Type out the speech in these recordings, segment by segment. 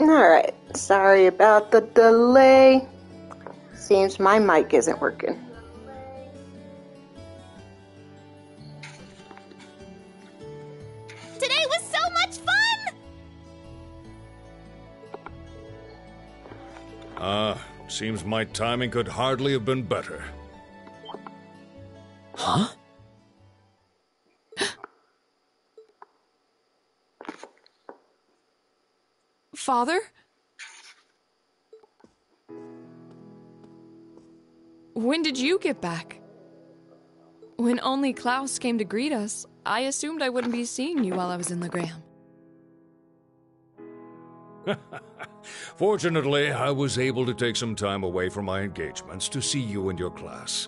Alright, sorry about the delay. Seems my mic isn't working. Today was so much fun! Ah, seems my timing could hardly have been better. Huh? Father? When did you get back? When only Klaus came to greet us, I assumed I wouldn't be seeing you while I was in the Gram. Fortunately, I was able to take some time away from my engagements to see you and your class.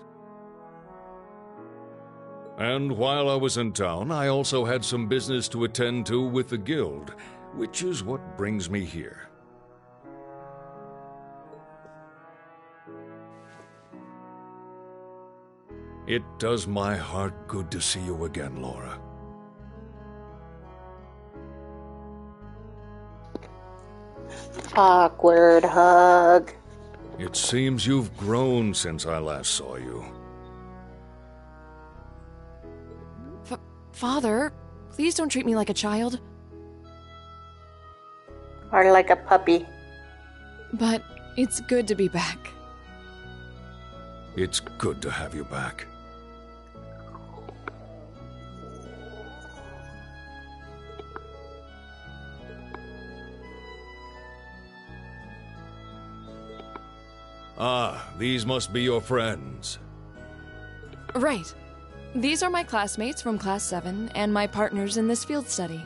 And while I was in town, I also had some business to attend to with the guild, which is what brings me here. It does my heart good to see you again, Laura. Awkward hug. It seems you've grown since I last saw you. F- Father, please don't treat me like a child. Or like a puppy. But it's good to be back. It's good to have you back. Ah, these must be your friends. Right. These are my classmates from Class 7 and my partners in this field study.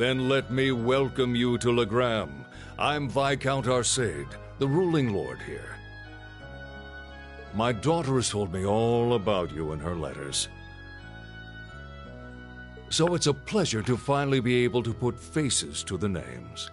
Then let me welcome you to Legram. I'm Viscount Arseid, the ruling lord here. My daughter has told me all about you in her letters. So it's a pleasure to finally be able to put faces to the names.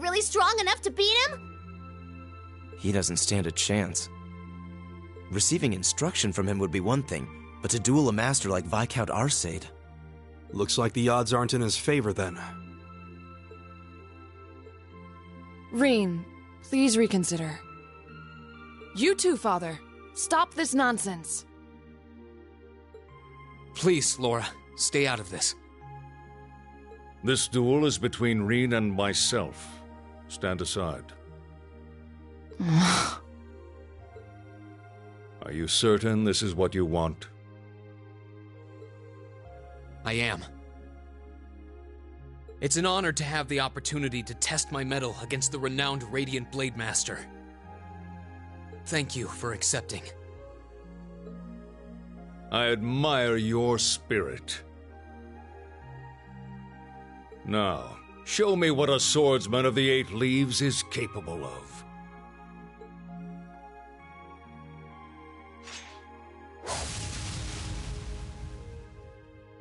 Really strong enough to beat him? He doesn't stand a chance. Receiving instruction from him would be one thing, but to duel a master like Viscount Arseid... Looks like the odds aren't in his favor then. Rean, please reconsider. You too, Father. Stop this nonsense. Please, Laura, stay out of this. This duel is between Rean and myself. Stand aside. Are you certain this is what you want? I am. It's an honor to have the opportunity to test my mettle against the renowned Radiant Blade Master. Thank you for accepting. I admire your spirit. Now, show me what a swordsman of the Eight Leaves is capable of.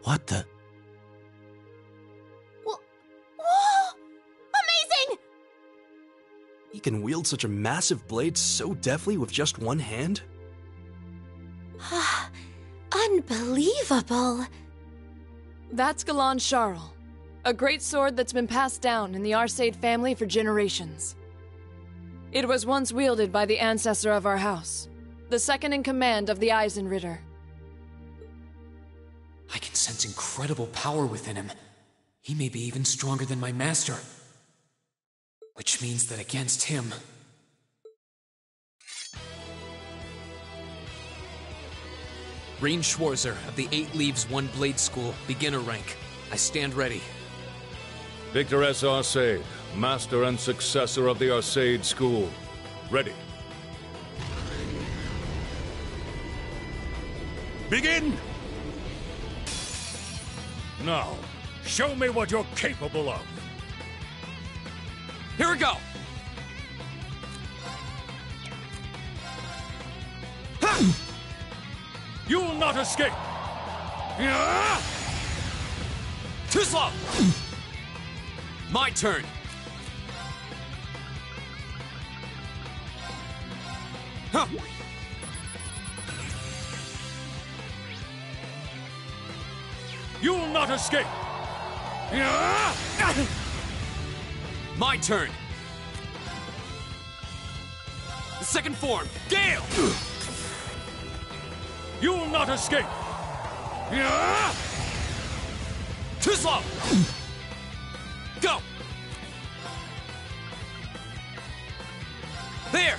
What the? Wh- Whoa! Amazing! He can wield such a massive blade so deftly with just one hand? Unbelievable. That's Galan Charl, a great sword that's been passed down in the Arseid family for generations. It was once wielded by the ancestor of our house, the second in command of the Eisenritter. I can sense incredible power within him. He may be even stronger than my master. Which means that against him. Rean Schwarzer of the Eight Leaves One Blade School, beginner rank. I stand ready. Victor S. Arseid, master and successor of the Arseid School. Ready. Begin! Now, show me what you're capable of. Here we go! You will not escape! Too slow! My turn! Huh. You will not escape! My turn! The second form, Gale! You will not escape! Yeah! Go! There!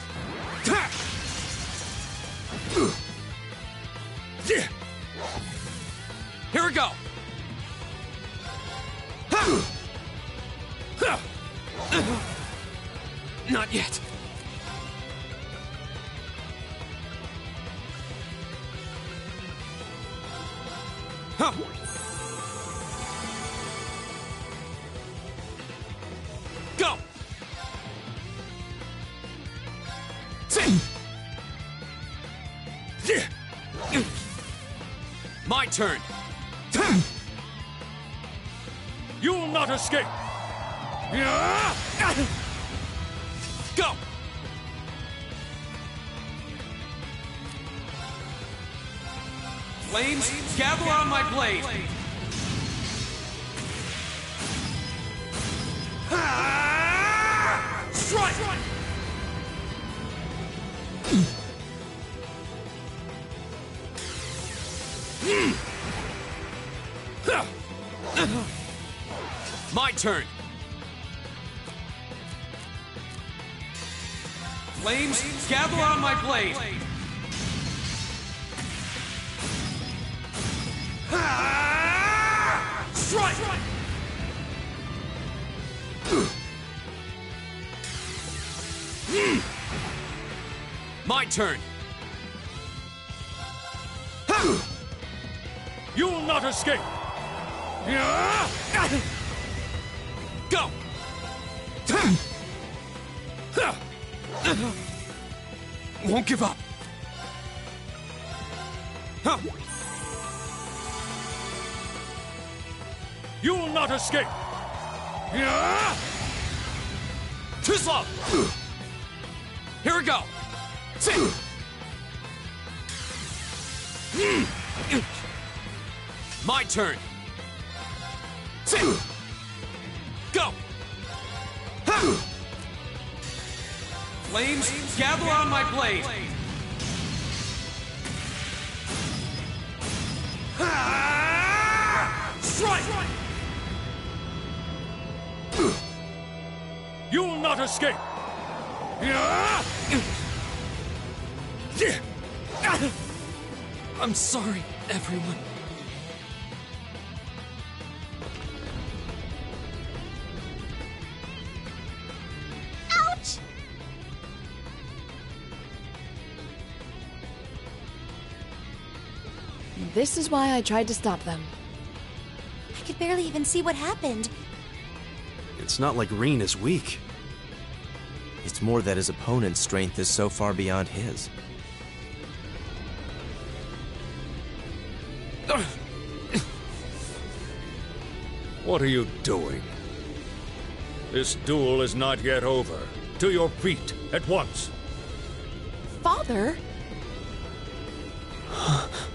Escape! Go! Flames, gather on my blade! Gather on my blade! Strike! My turn! You will not escape! Yeah! Give up. Huh. You will not escape! Too slow! Here we go! Sit! My turn! This is why I tried to stop them. I could barely even see what happened. It's not like Rean is weak. It's more that his opponent's strength is so far beyond his. What are you doing? This duel is not yet over. To your feet, at once. Father?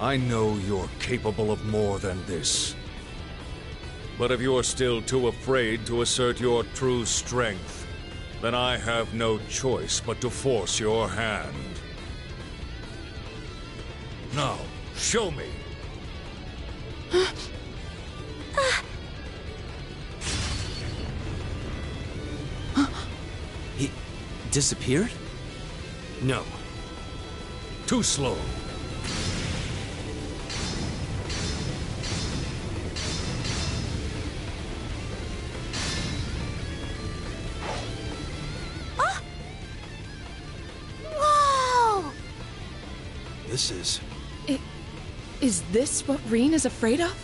I know you're capable of more than this. But if you're still too afraid to assert your true strength, then I have no choice but to force your hand. Now, show me. He disappeared? No. Too slow. This what Rean is afraid of?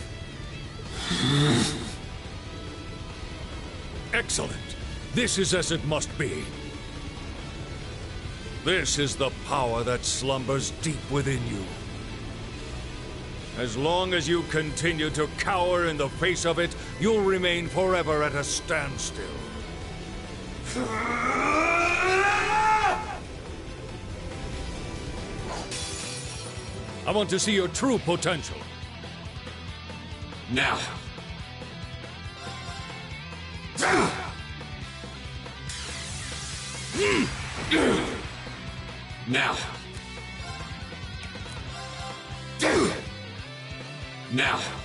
Excellent. This is as it must be. This is the power that slumbers deep within you. As long as you continue to cower in the face of it, you'll remain forever at a standstill. Ah! I want to see your true potential. Now. Now. Now.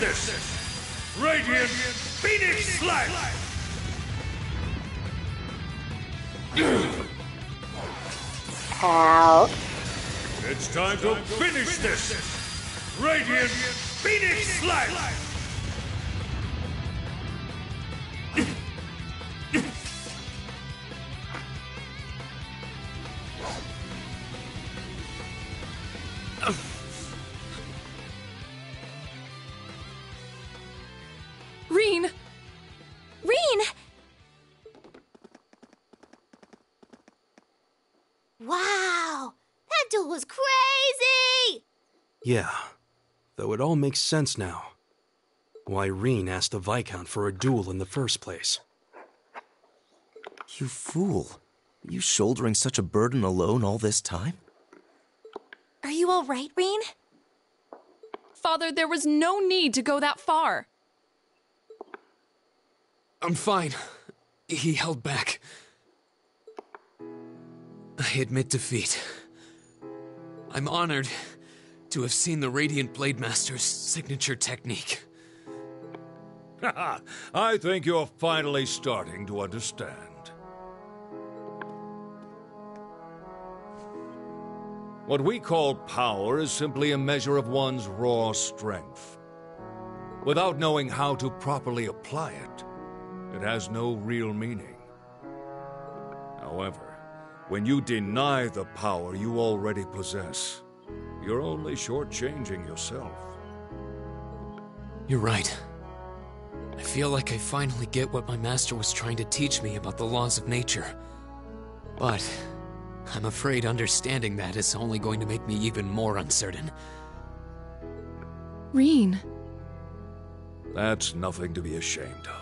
This! Radiant Phoenix Slash! Out. It's time to finish this! Radiant Phoenix Slash! Rean! Yeah. Though it all makes sense now. Why Rean asked the Viscount for a duel in the first place. You fool. Are you shouldering such a burden alone all this time? Are you all right, Rean? Father, there was no need to go that far. I'm fine. He held back. I admit defeat. I'm honored to have seen the Radiant Blade Master's signature technique. I think you're finally starting to understand. What we call power is simply a measure of one's raw strength. Without knowing how to properly apply it, it has no real meaning. However, when you deny the power you already possess, you're only shortchanging yourself. You're right. I feel like I finally get what my master was trying to teach me about the laws of nature. But I'm afraid understanding that is only going to make me even more uncertain. Rean. That's nothing to be ashamed of.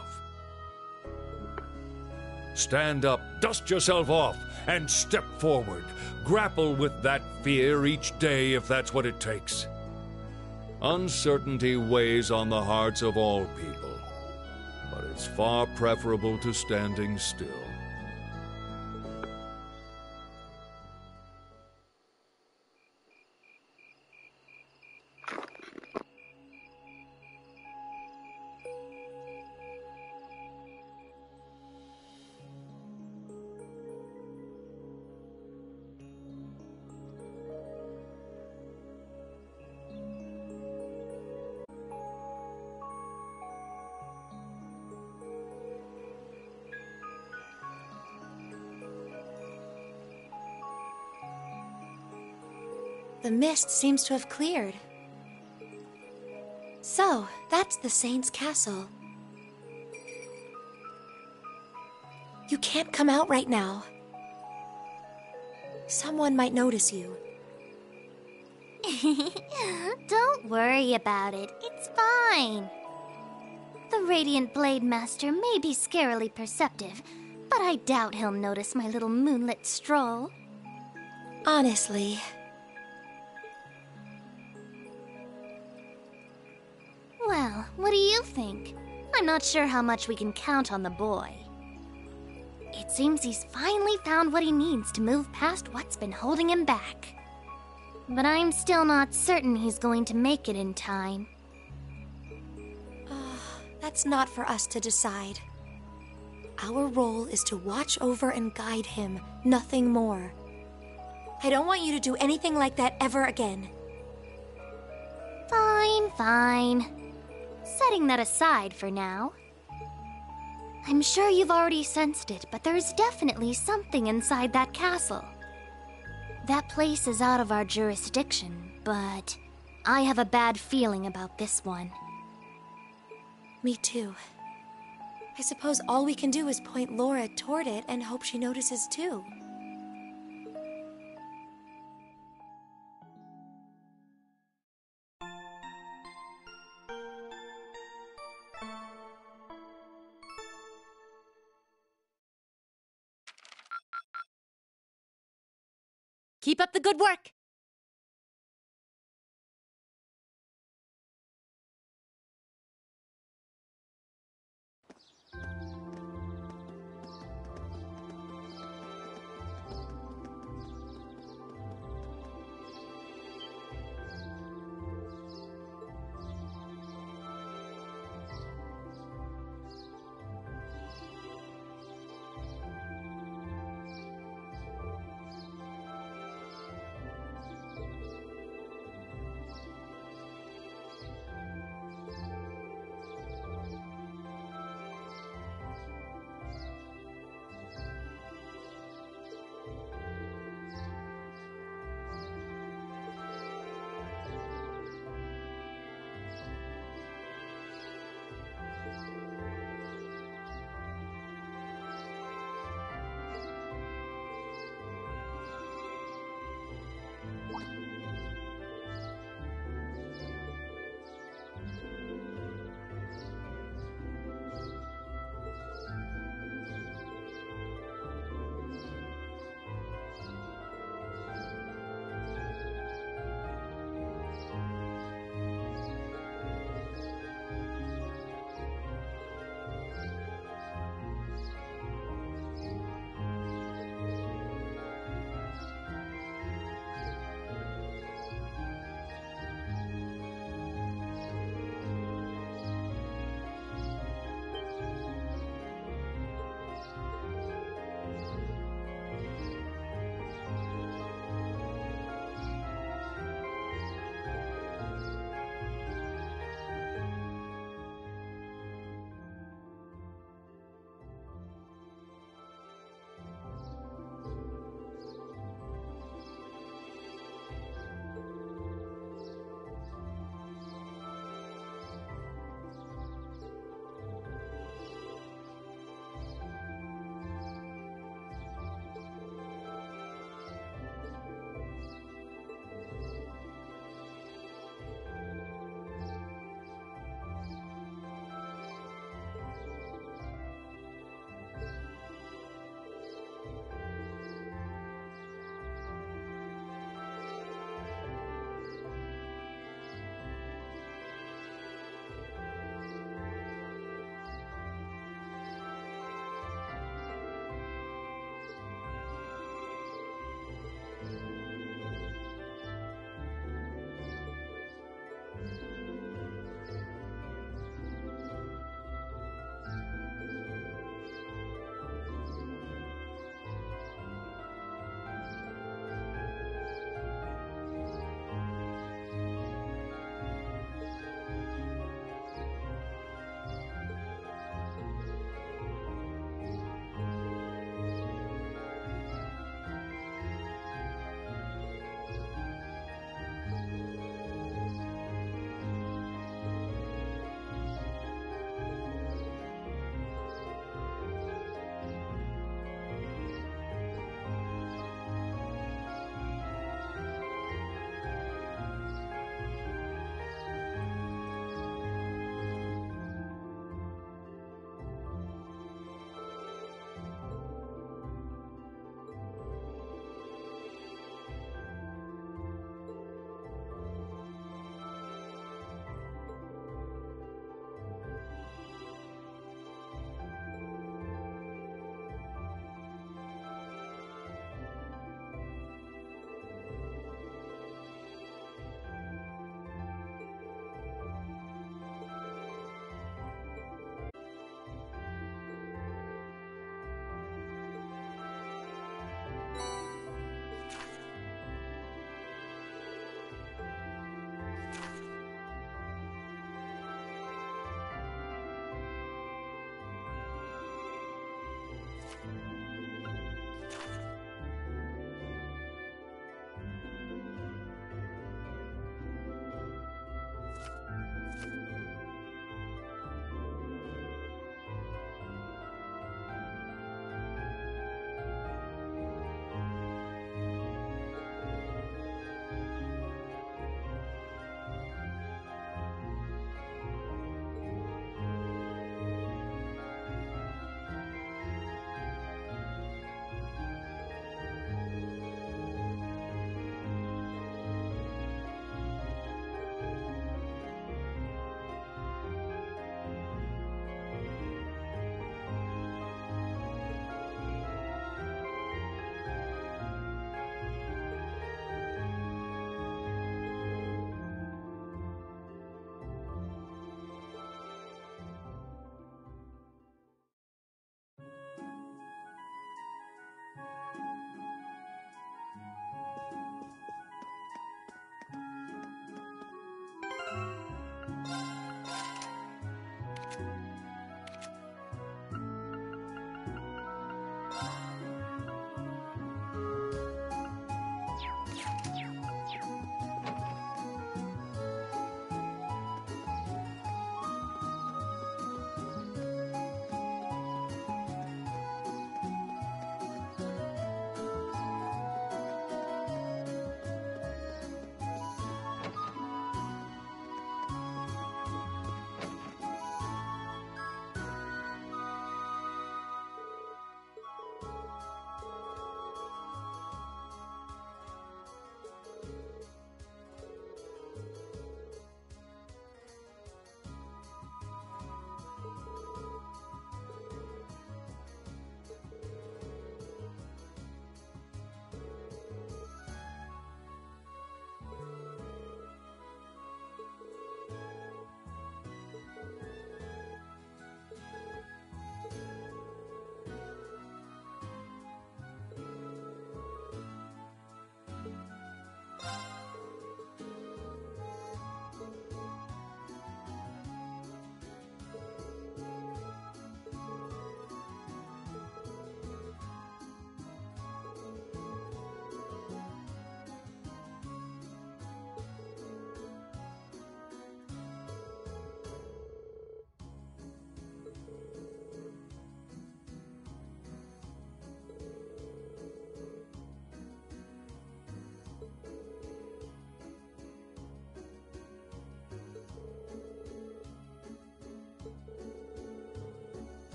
Stand up, dust yourself off, and step forward. Grapple with that fear each day if that's what it takes. Uncertainty weighs on the hearts of all people, but it's far preferable to standing still. Mist seems to have cleared. So, that's the Saint's castle. You can't come out right now. Someone might notice you. Don't worry about it. It's fine. The Radiant Blade Master may be scarily perceptive, but I doubt he'll notice my little moonlit stroll. Honestly, Well, what do you think? I'm not sure how much we can count on the boy. It seems he's finally found what he needs to move past what's been holding him back. But I'm still not certain he's going to make it in time. Ah, that's not for us to decide. Our role is to watch over and guide him, nothing more. I don't want you to do anything like that ever again. Fine, fine. Setting that aside for now. I'm sure you've already sensed it, but there's definitely something inside that castle. That place is out of our jurisdiction, but I have a bad feeling about this one. Me too. I suppose all we can do is point Laura toward it and hope she notices too. Keep up the good work.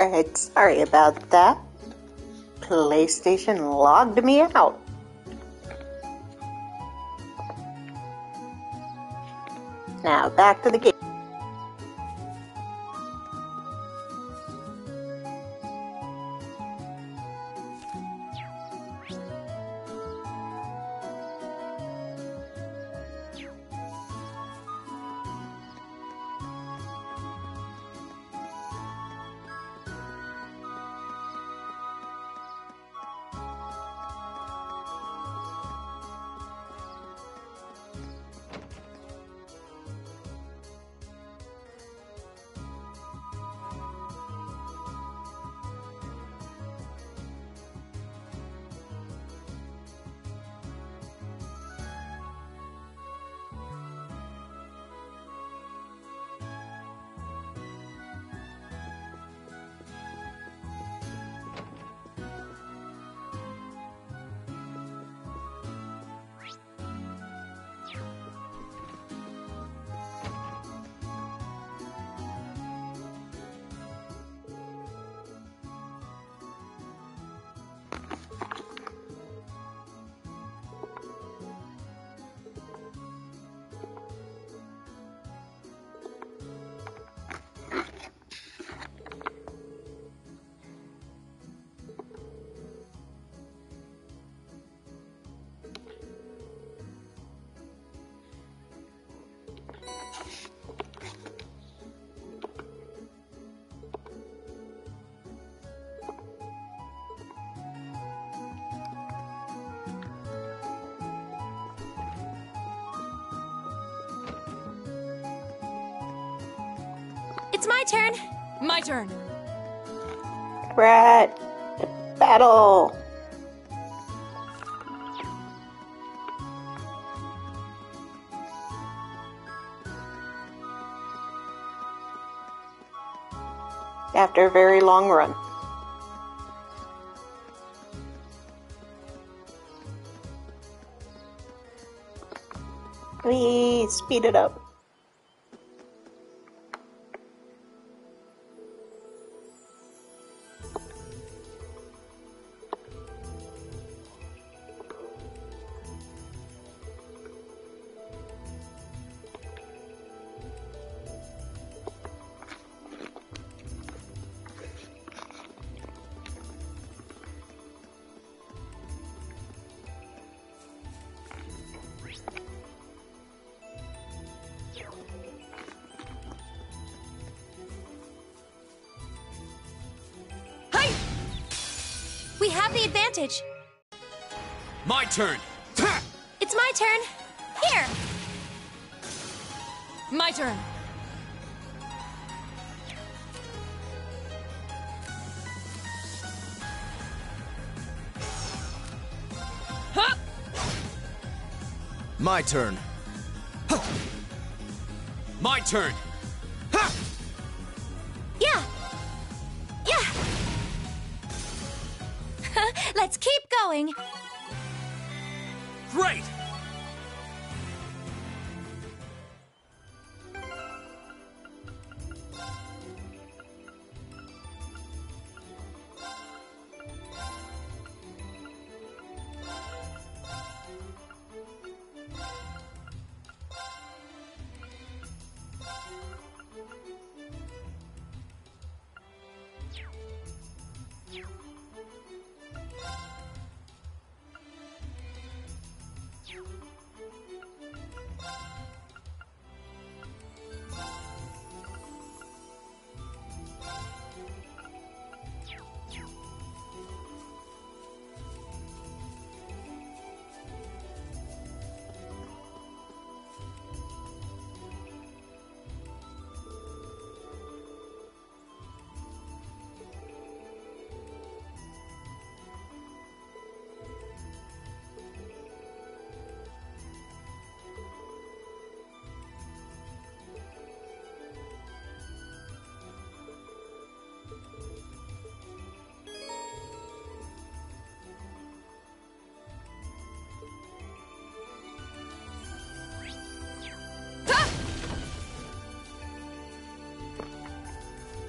Alright, sorry about that. PlayStation logged me out. Now back to the game. My turn. My turn. Rat battle. After a very long run. We speed it up. Turn! It's my turn. Here. My turn. Huh! My turn. Huh. My turn!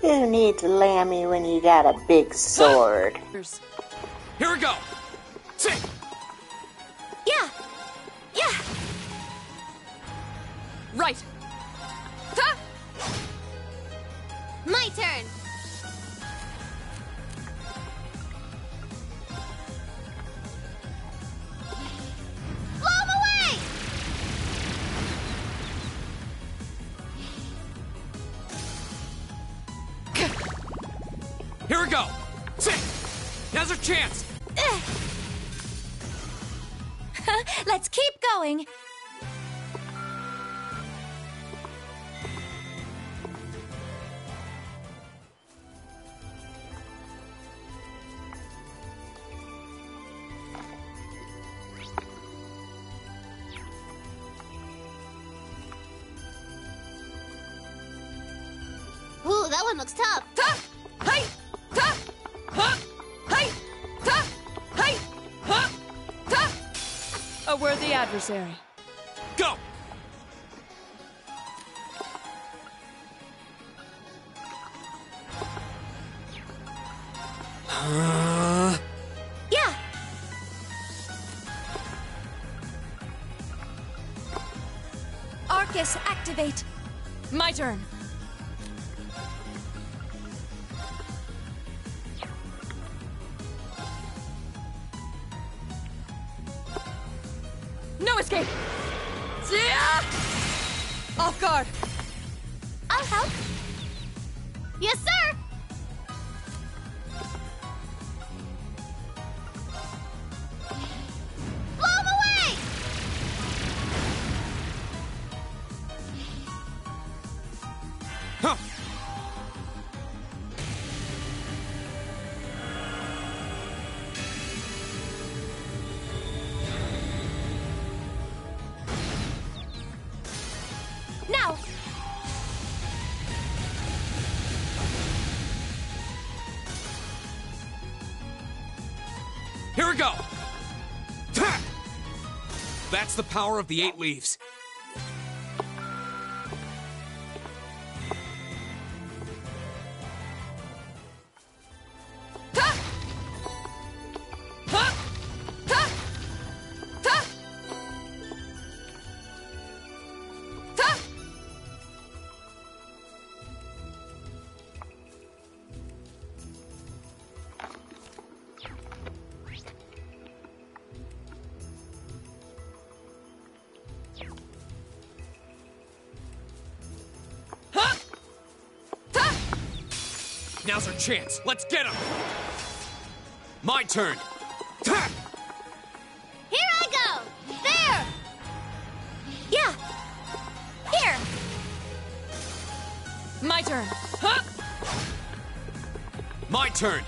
Who needs Lammy when you got a big sword? Adversary. Go! Yeah! Arcus, activate. My turn. Now! Here we go! That's the power of the eight leaves. Chance. Let's get him! My turn. Here I go. There. Yeah! Here! My turn. Huh? My turn.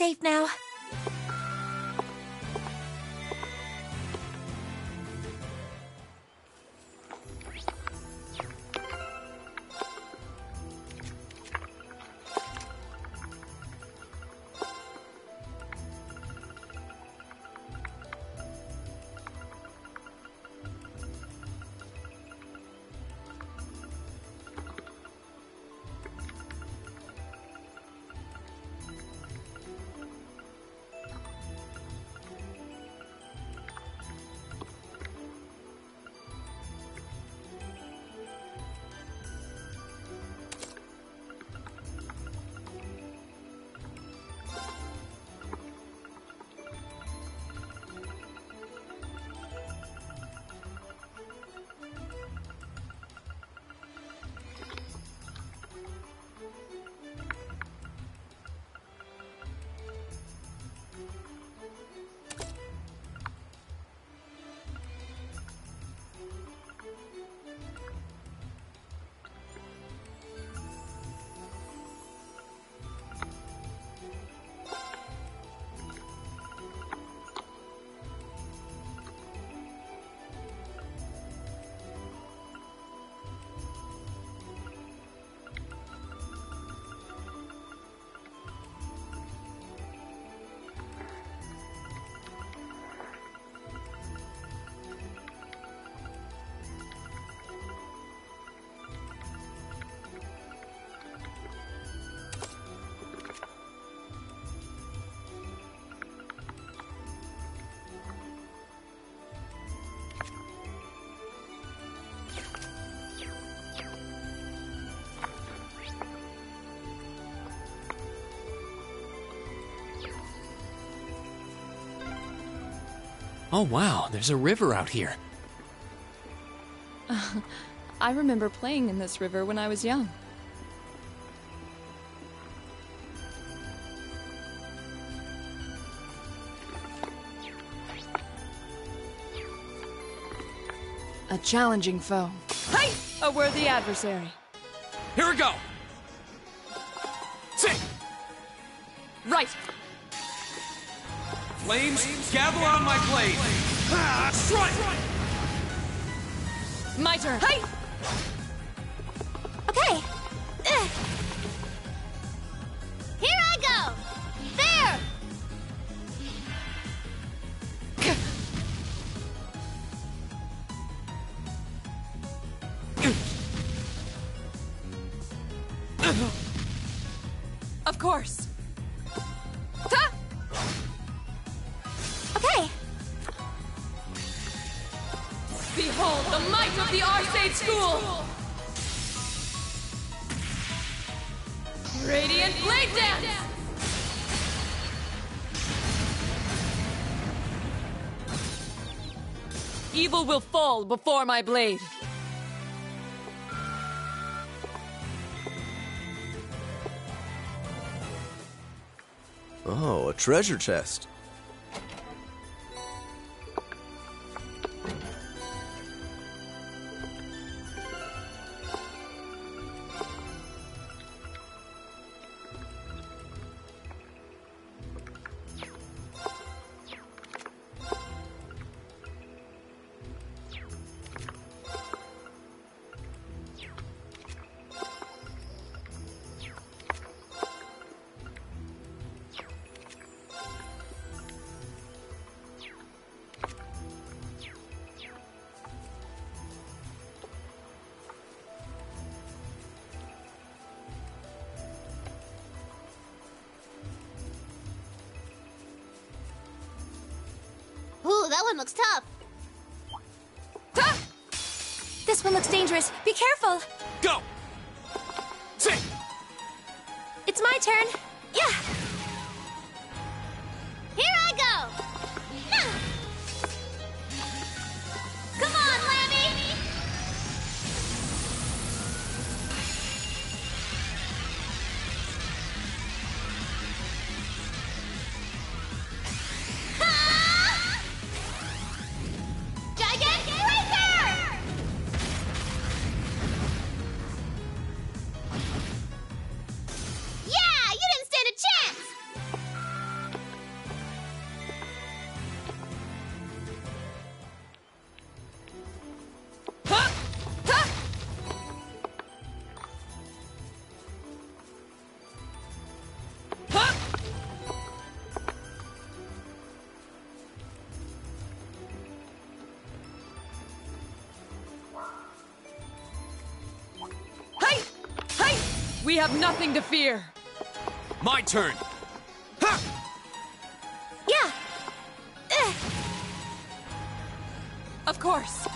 Safe now. Oh wow, there's a river out here. I remember playing in this river when I was young. A challenging foe. Hey! A worthy adversary. Here we go! Flames, gather on my blade! Ah, strike! My turn. Hey! Okay. Fall before my blade. Oh, a treasure chest. We have nothing to fear. My turn! Ha! Yeah. Ugh. Of course.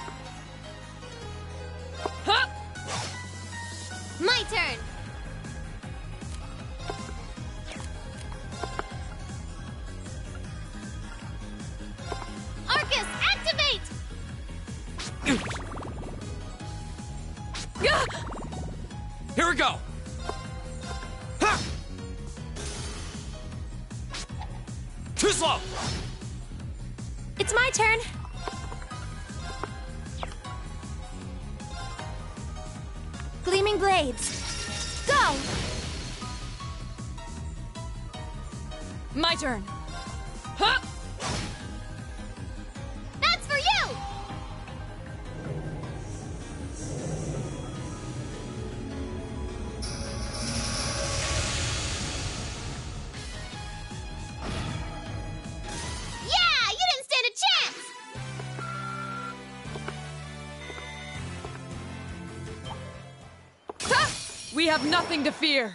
Have nothing to fear.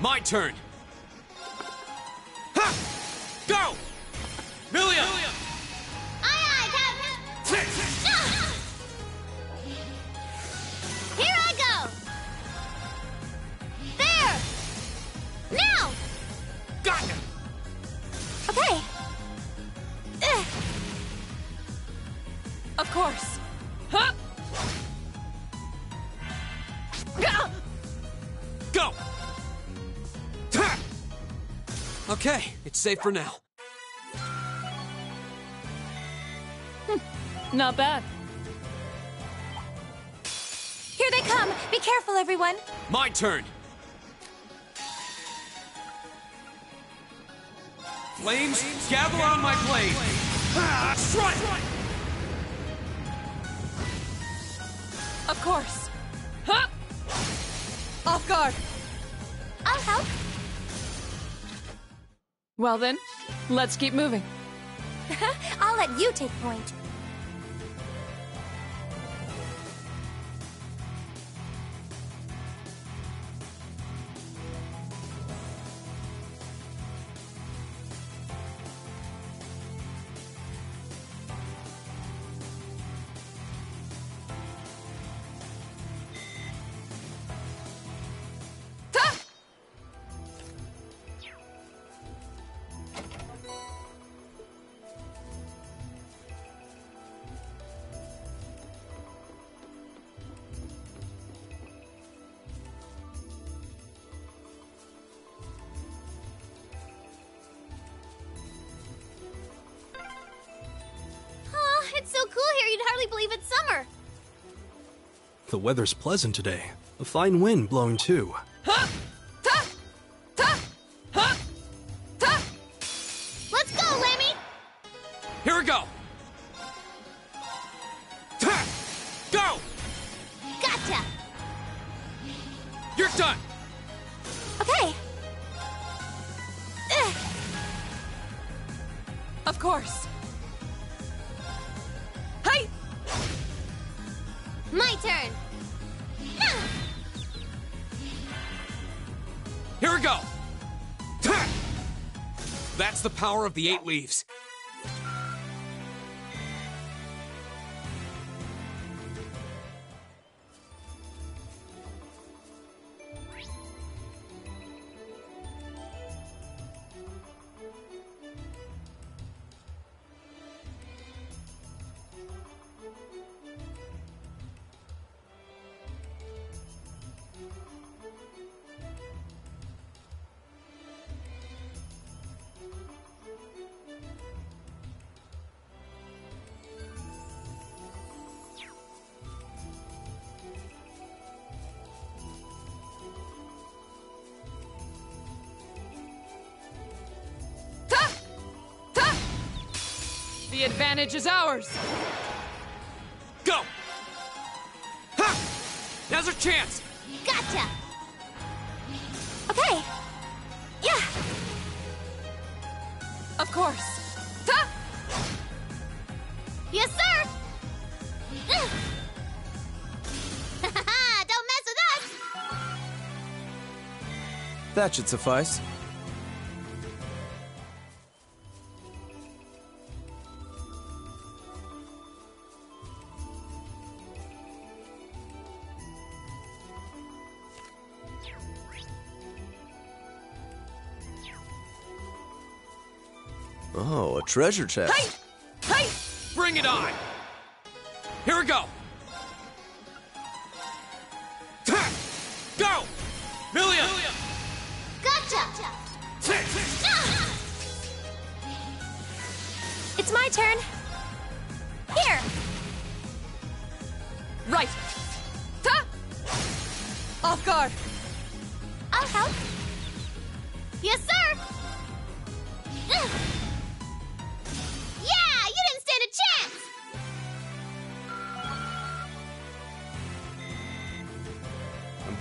My turn! Safe for now. Not bad. Here they come! Be careful, everyone! My turn! Flames, gather on my blade! Ah, strike! Well then, let's keep moving. I'll let you take point. Weather's pleasant today. A fine wind blowing too. Let's go, Lemmy! Here we go! The power of the eight leaves. Advantage is ours. Go! Ha! Now's our chance! Gotcha! Okay. Yeah. Of course. Ta! Yes, sir! Don't mess with us! That should suffice. Treasure chest. Hey! Bring it on! Here we go!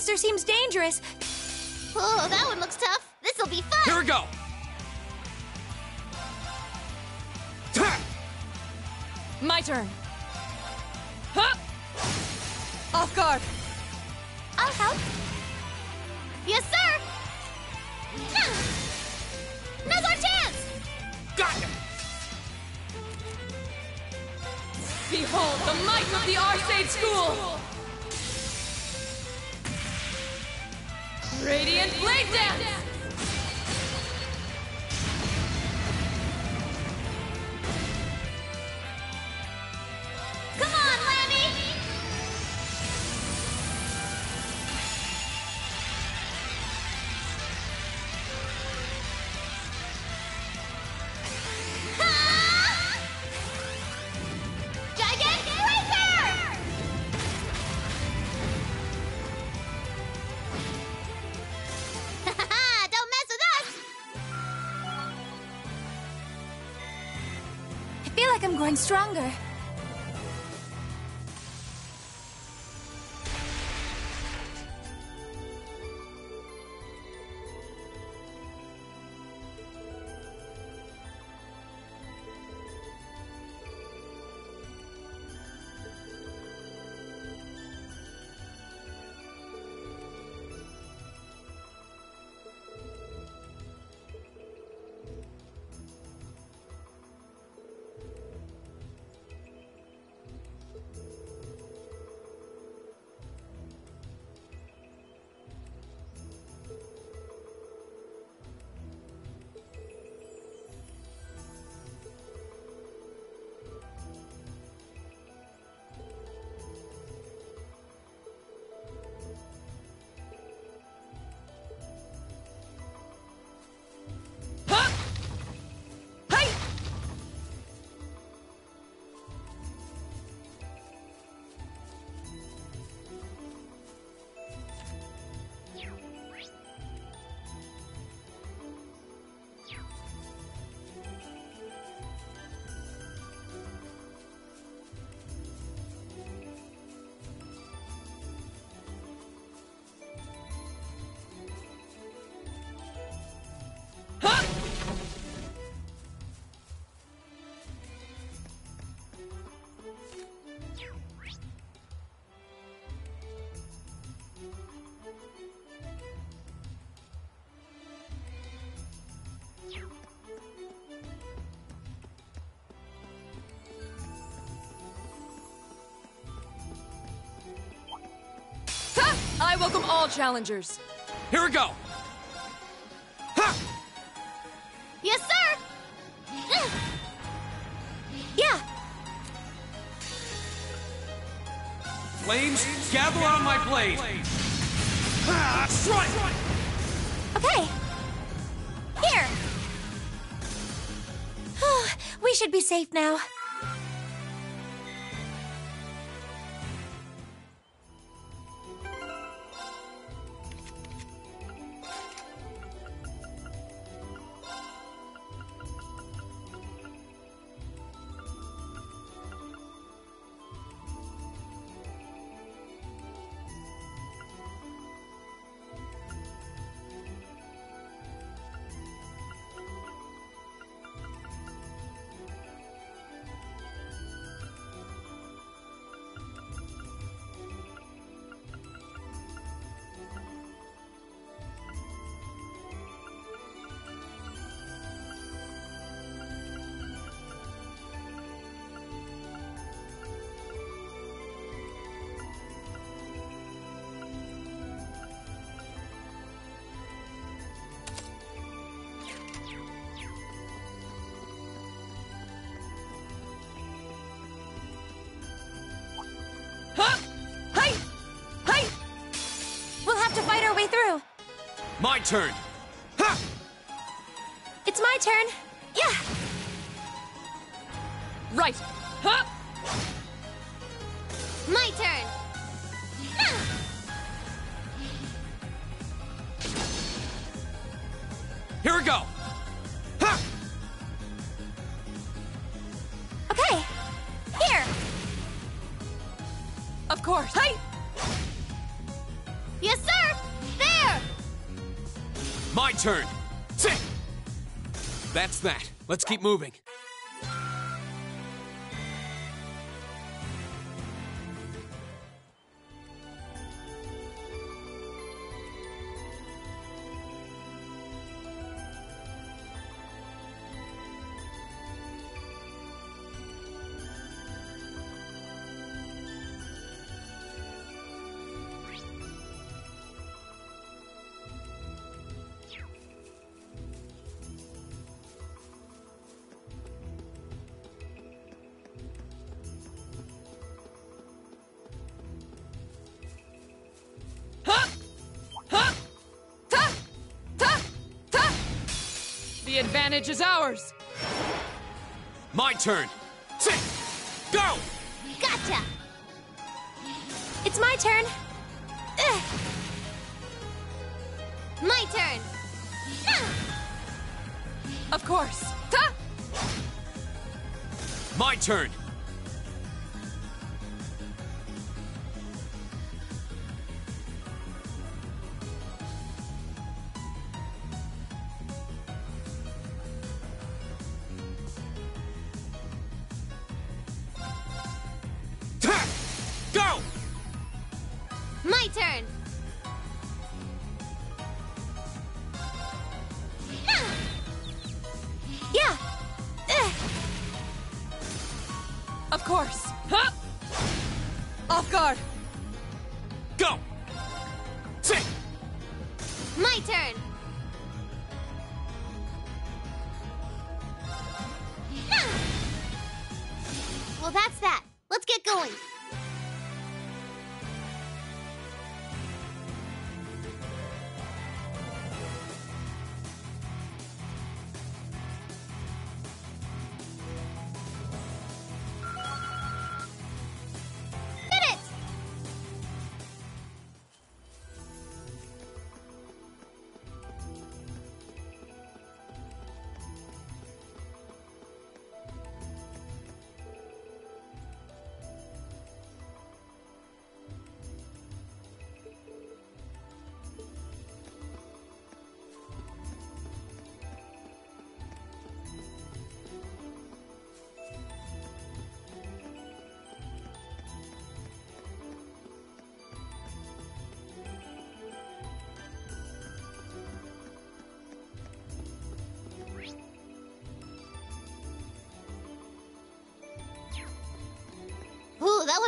monster seems dangerous. Oh, that one looks tough. This'll be fun. Here we go. My turn. Huh. Off guard. I'll help. Yes, sir. Now's our chance. Got him. Behold the might of the Arseid School. Radiant Blade Dance! I welcome all challengers. Here we go! Blade! Ah, ha! Strike! okay. Here. we should be safe now. Way through. My turn! Ha! It's my turn. Keep moving. Advantage is ours! My turn! Sit! Go! Gotcha! It's my turn. Ugh. My turn! Of course! Ta! My turn! That's that. Let's get going.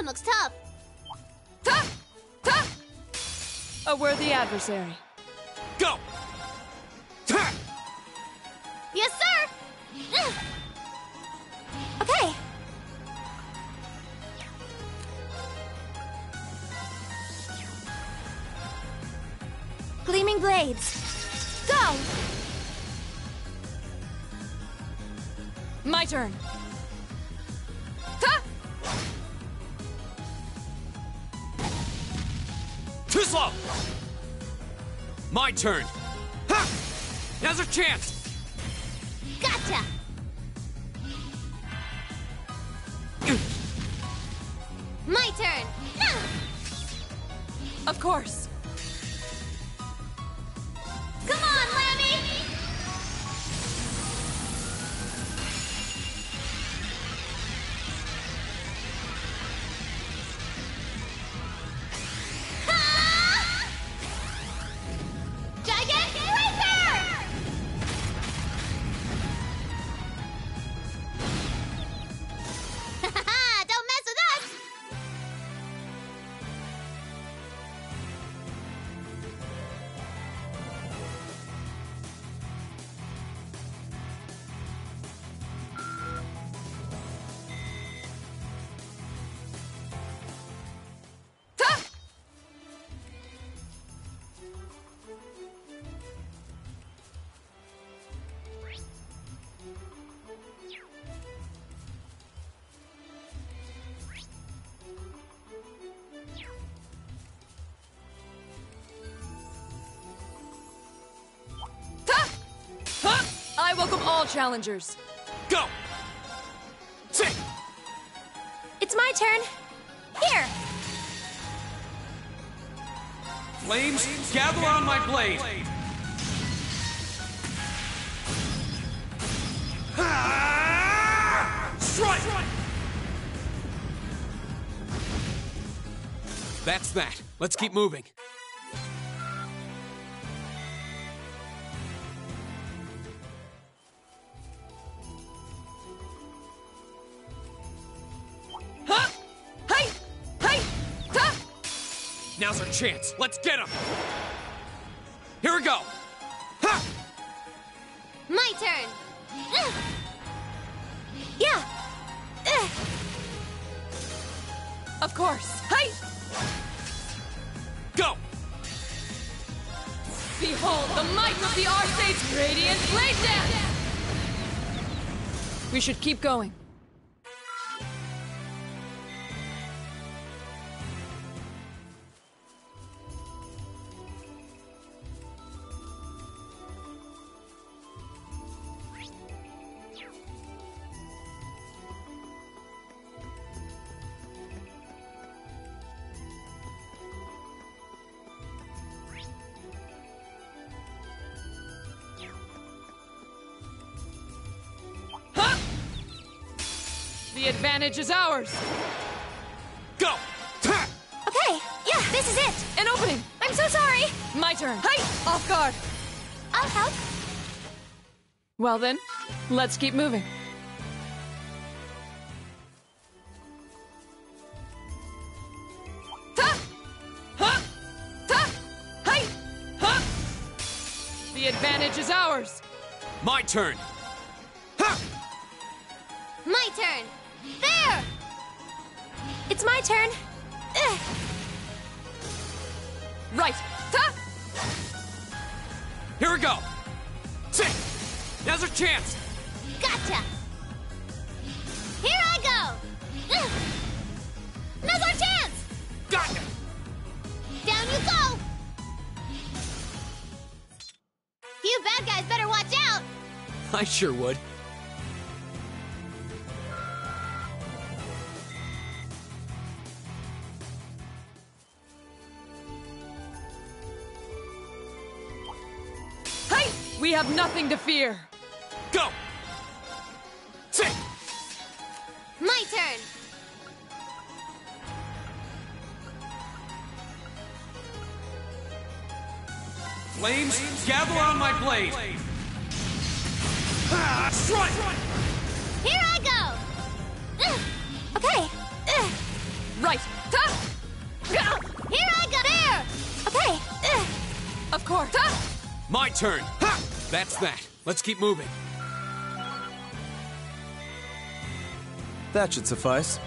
One looks tough. Ta! Ta! A worthy adversary. Go! Ta! Yes, sir! Okay. Gleaming blades. Go. My turn. My turn! Ha! Now's our chance! All challengers. Go! Sit! It's my turn. Here. Flames, gather on my blade! Ah! Strike! That's that. Let's keep moving. Now's our chance. Let's get him! Here we go! Ha! My turn! Yeah. Ugh. Of course. Hey! Go! Behold The might of the Arseid's Radiant Blade Dance! We should keep going. Advantage is ours! Go! Okay, yeah, this is it. An opening! I'm so sorry. My turn! Hey! Off guard! I'll help. Well then, let's keep moving. Ta! Ha! Ta! Hey! Ha! The advantage is ours! My turn! It's my turn. Ugh. Right! Ta! Here we go! Sit! Now's our chance! Gotcha! Here I go! Ugh. Now's our chance! Got ya! Down you go! You bad guys better watch out! I sure would. Have nothing to fear! Go! Sit! My turn! Flames, gather on my blade! Let's keep moving. That should suffice.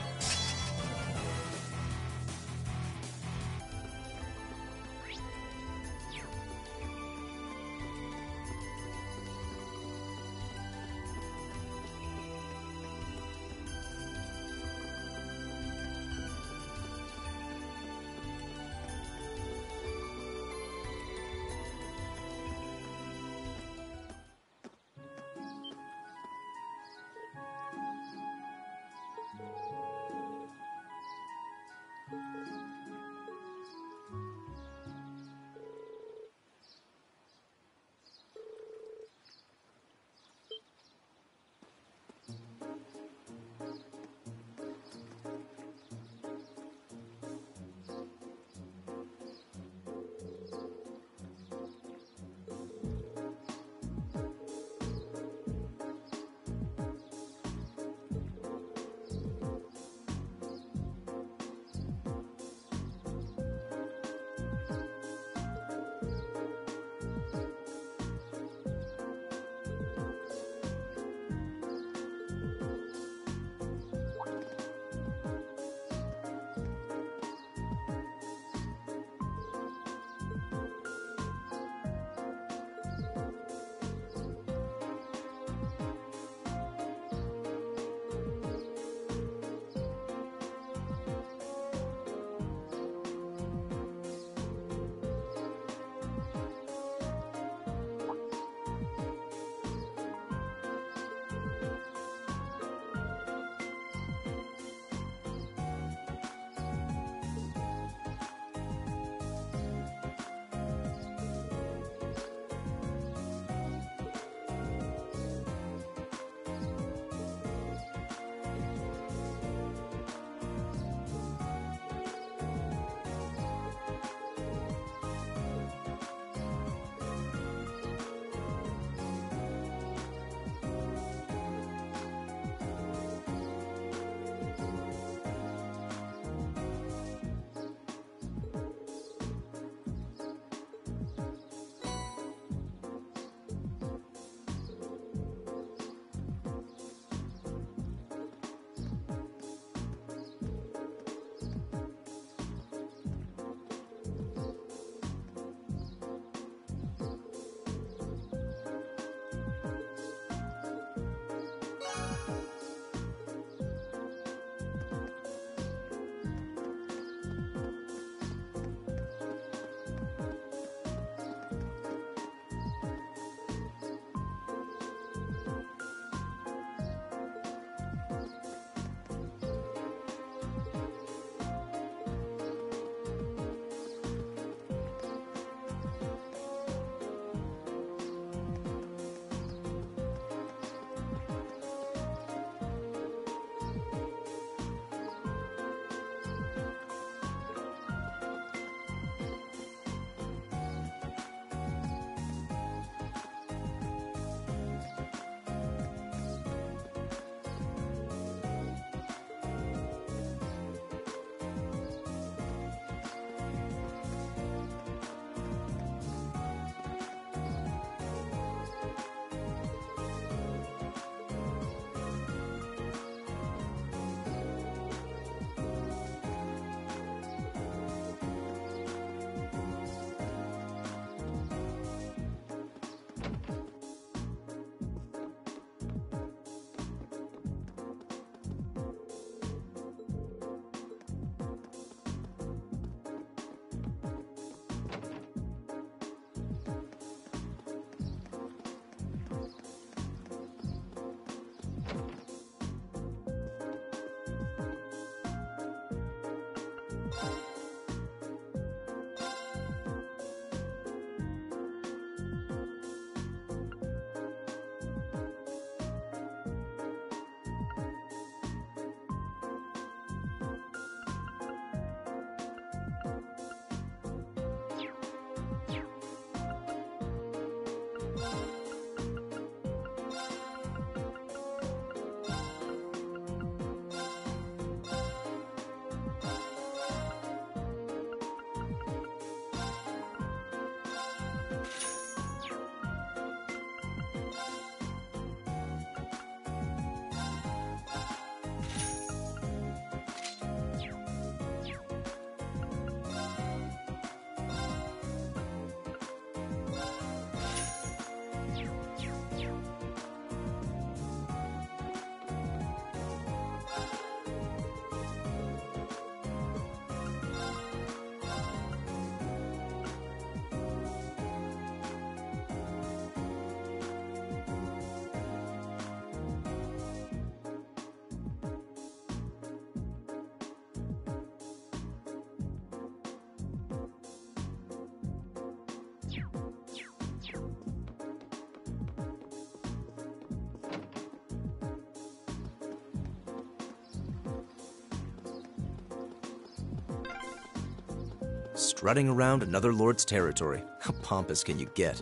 Strutting around another lord's territory. How pompous can you get?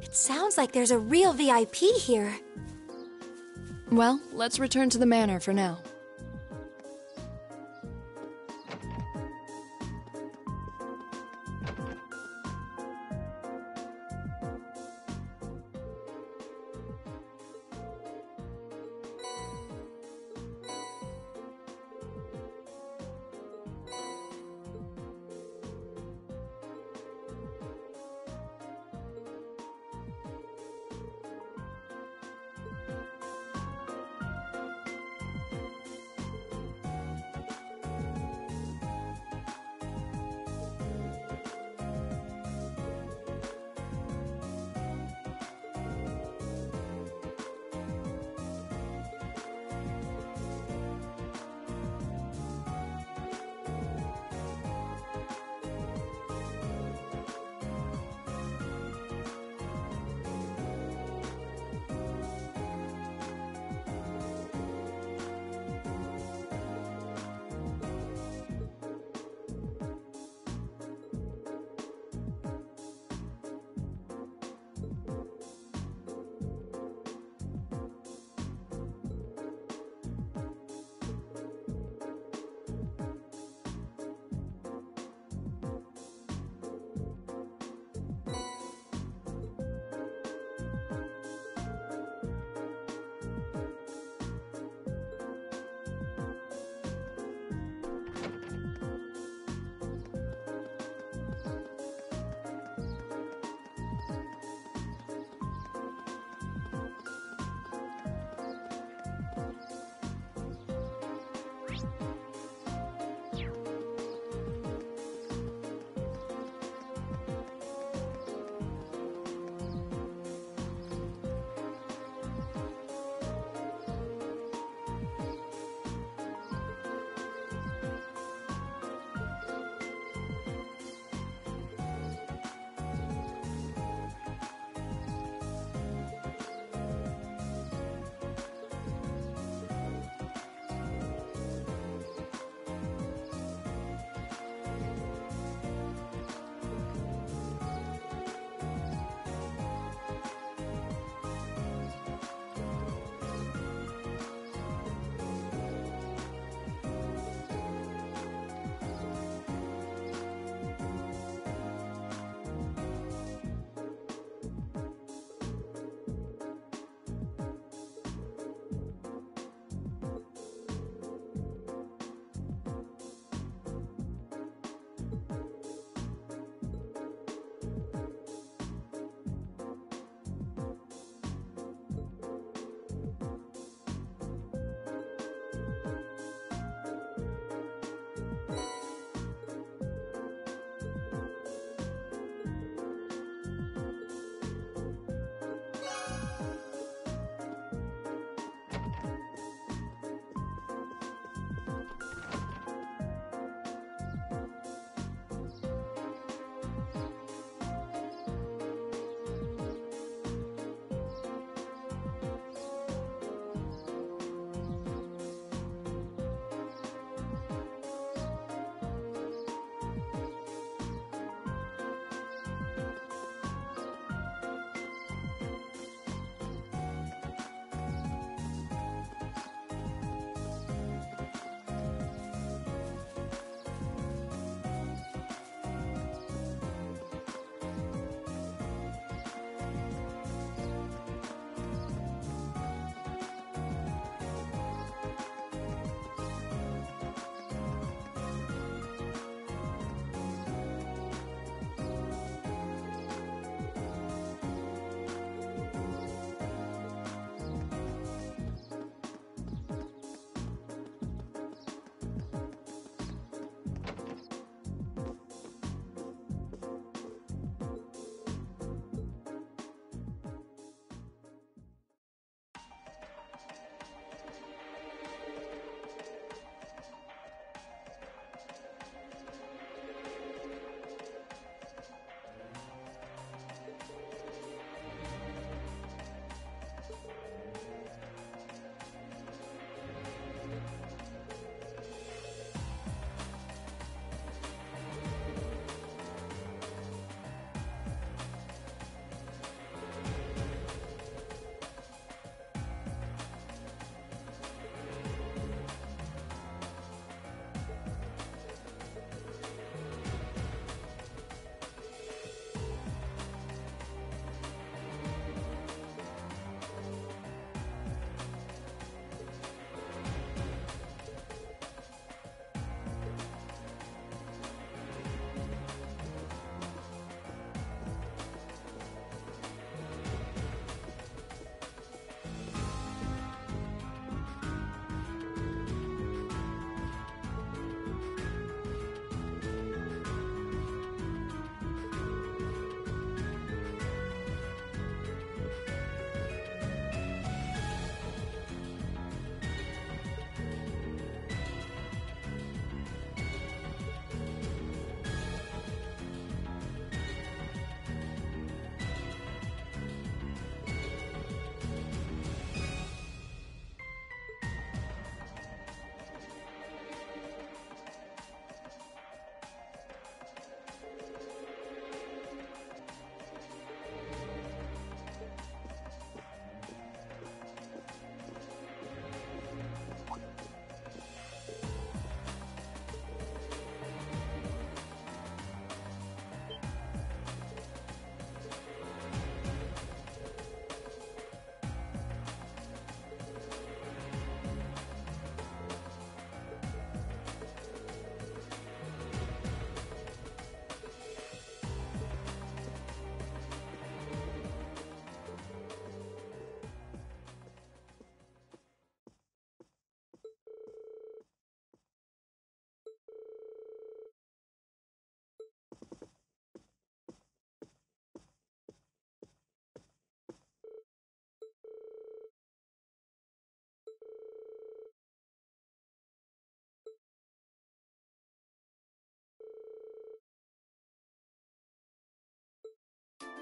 It sounds like there's a real VIP here. Well, let's return to the manor for now.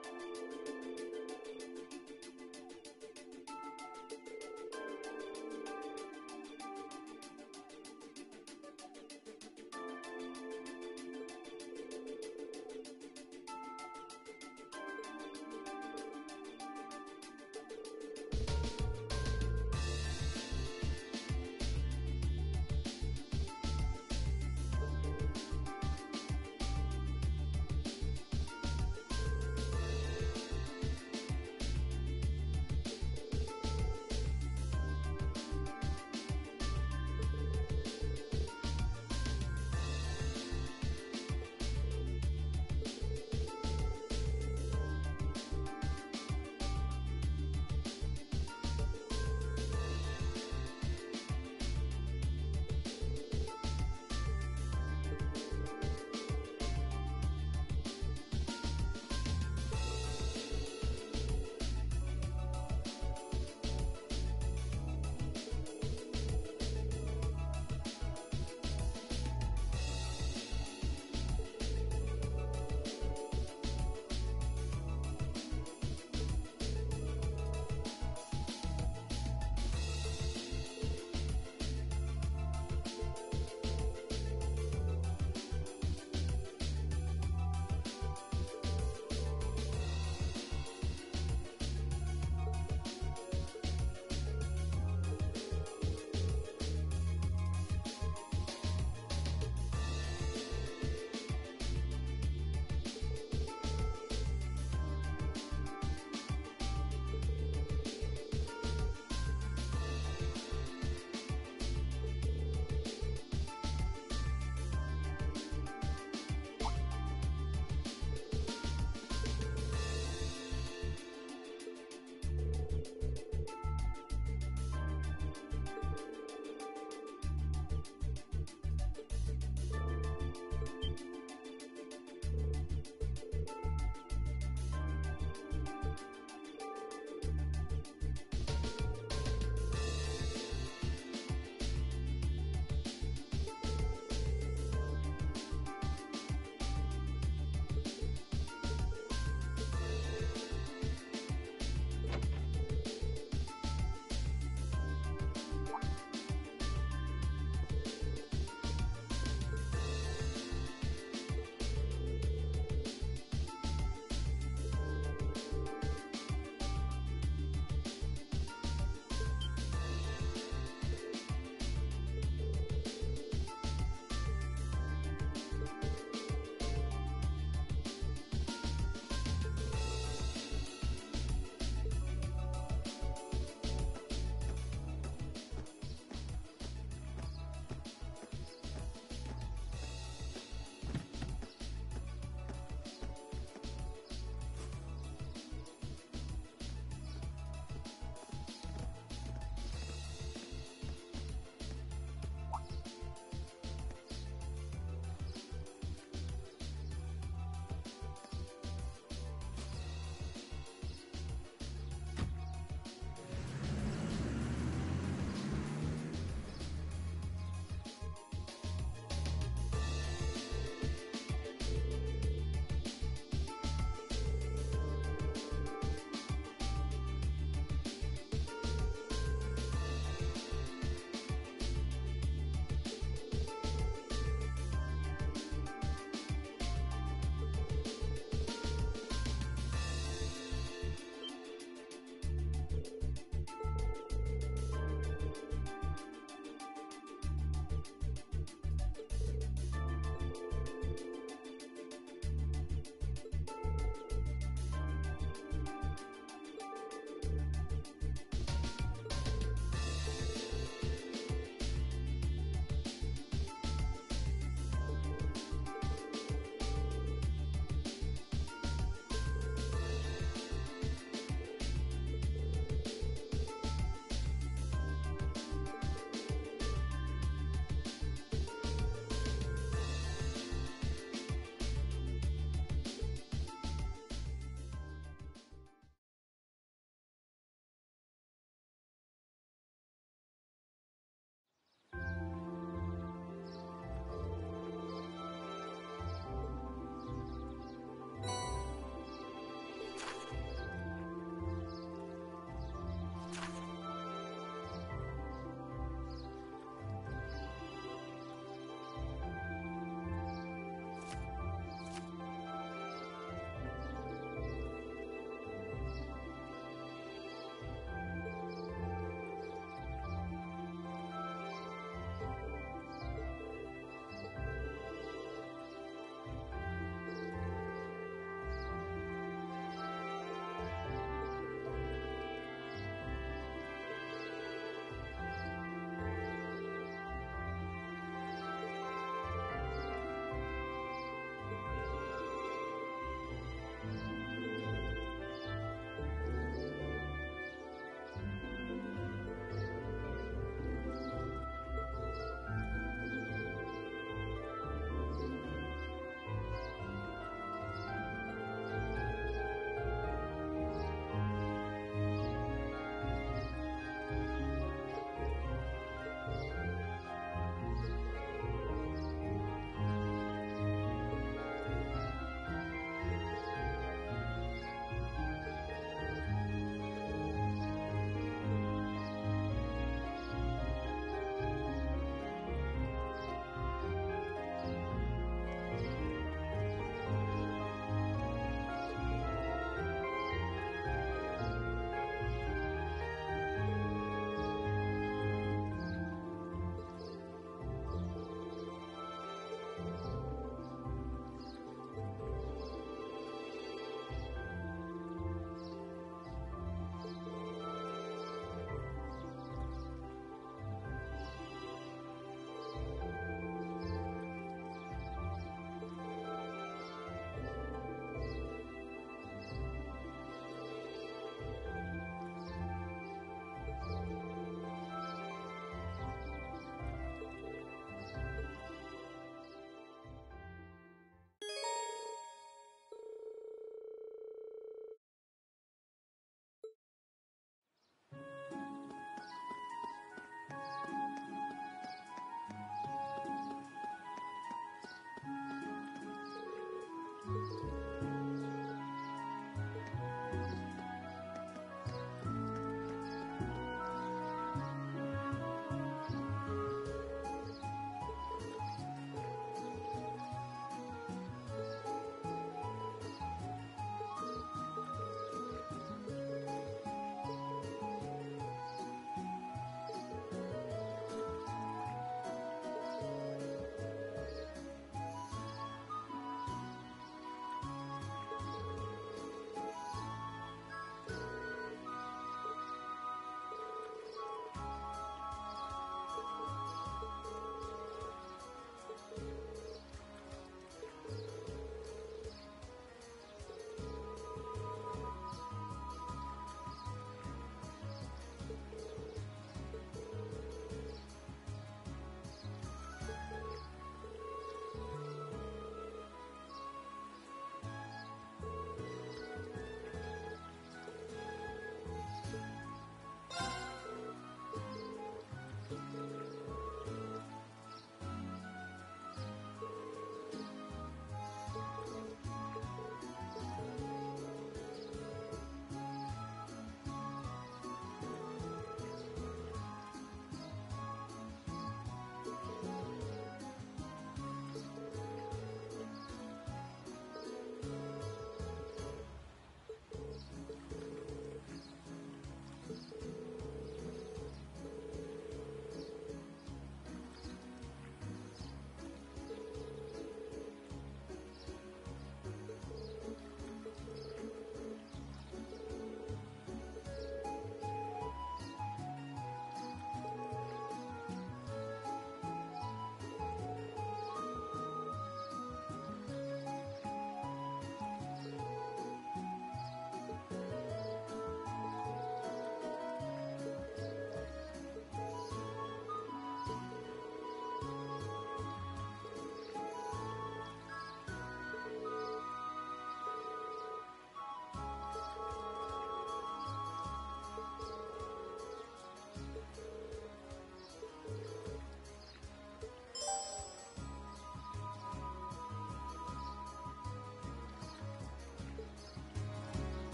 うん。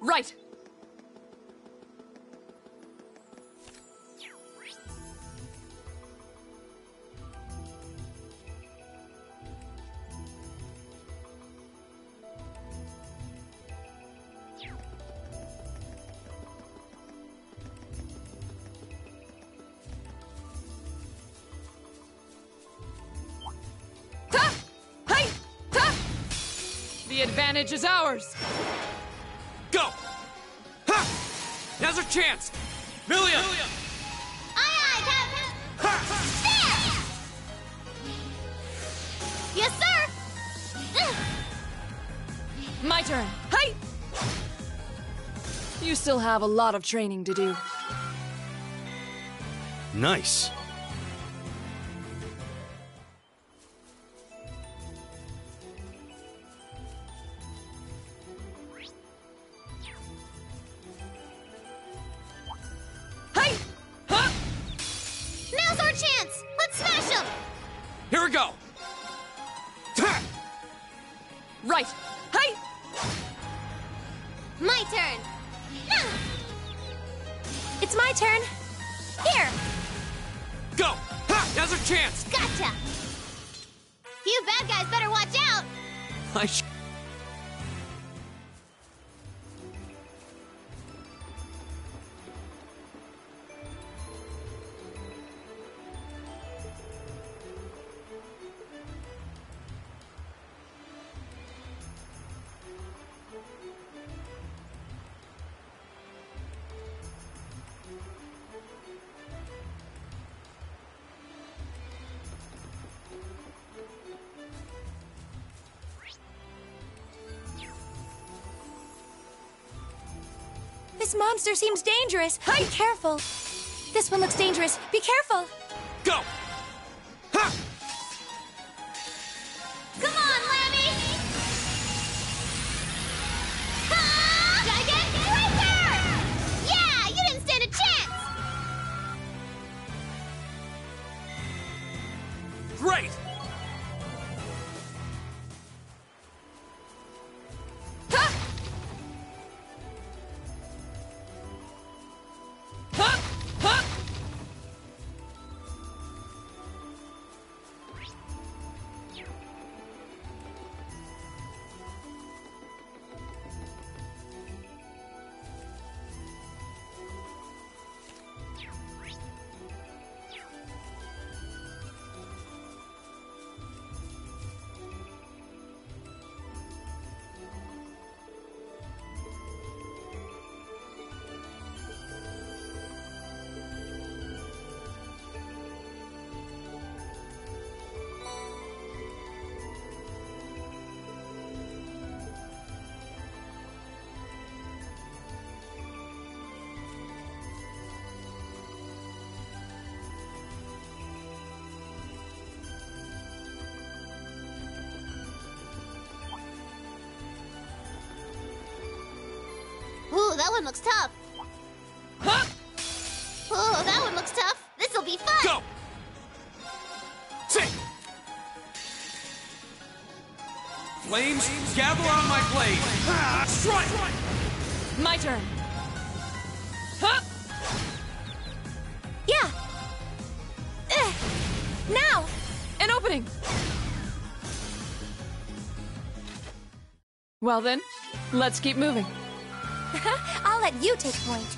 Right! The advantage is ours! Now's our chance! Milia! Aye, aye, Captain! Stand! Yes, sir! My turn. Hey! You still have a lot of training to do. Nice. This monster seems dangerous. Be careful. This one looks dangerous. Be careful. Looks tough. Ha! Ooh, that one looks tough. This'll be fun. Go! Sing! Flames, gather on my blade! Ha! Strike! My turn. Ha! Yeah. Ugh. Now. An opening. Well then, let's keep moving. I'll let you take point.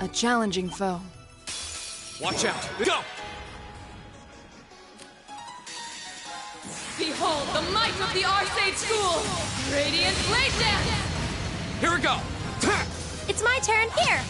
A challenging foe. Watch out! Go! Behold the might of the Arseid School! Radiant Blade Dance! Here we go! It's my turn. Here.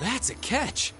That's a catch.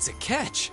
That's a catch.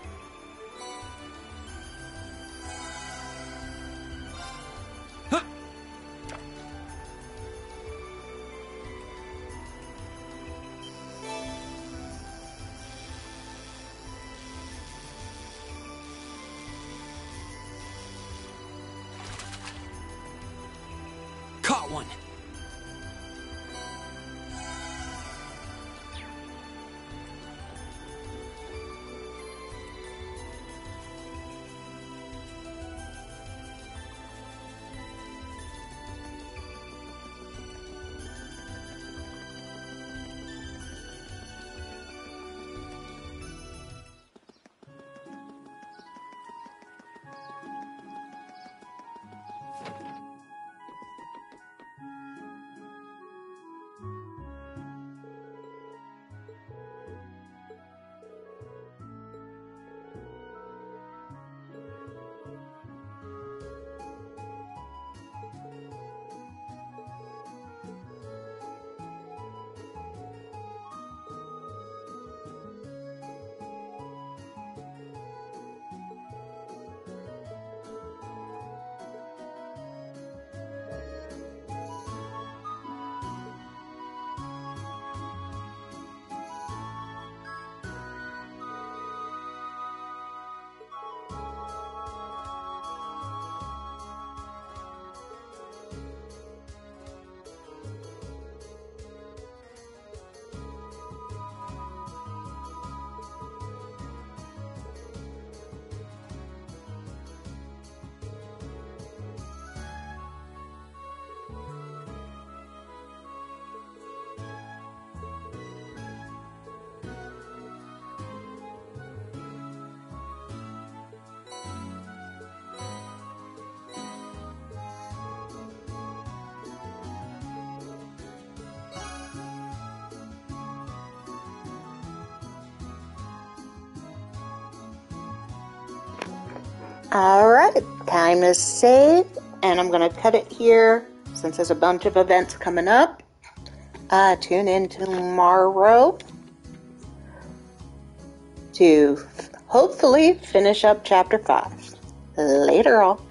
Alright, time is save, and I'm going to cut it here since there's a bunch of events coming up. Uh, tune in tomorrow to hopefully finish up chapter 5. Later, all.